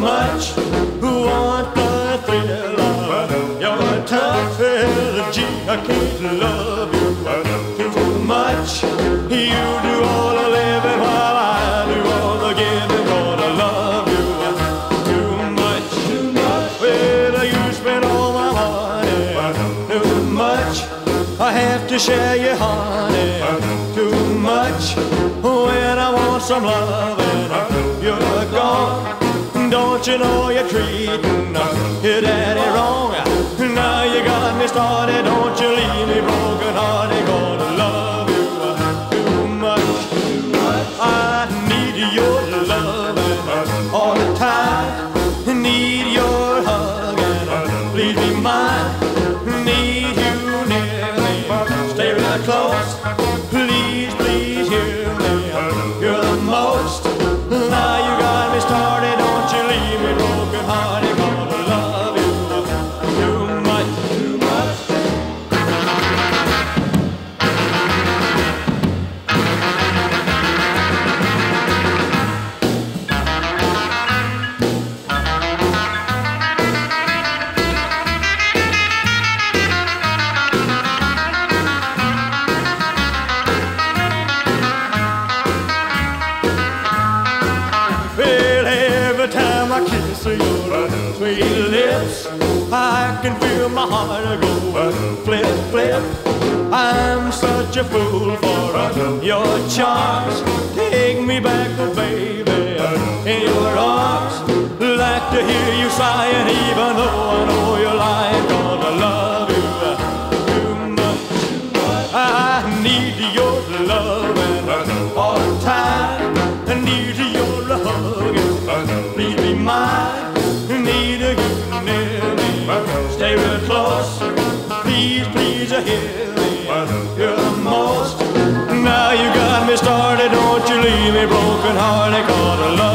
much. Want the thrill of your tough energy. I can't love you too much. You do all the living while I do all the giving. Gonna love you too much. Too much. Well, you spend all my money too much. I have to share your honey too much. When I want some gone. Don't you know you're treating your daddy wrong? Now you got me started. Don't you leave me broken hearted. Gonna love you too much. I need your loving all the time. Need your hugging. Please be mine. I kiss your sweet lips, I can feel my heart go flip, flip. I'm such a fool for your charms. Take me back, oh baby, in your arms. Like to hear you sighing, even though I know you're lying. Gonna love you too much. I need your loving near me. Stay real close. Please, please hear me. You're the most. Now you got me started. Don't you leave me broken hearted. Gonna love.